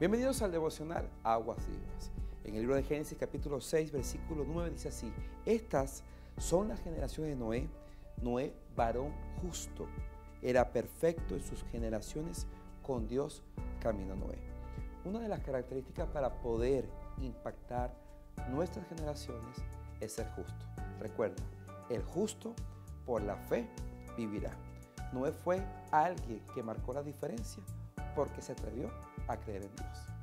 Bienvenidos al devocional Aguas Vivas. En el libro de Génesis capítulo 6 versículo 9 dice así, estas son las generaciones de Noé, Noé varón justo, era perfecto en sus generaciones, con Dios camino Noé. Una de las características para poder impactar nuestras generaciones es ser justo. Recuerda, el justo por la fe vivirá. Noé fue alguien que marcó la diferencia porque se atrevió a creer en Dios.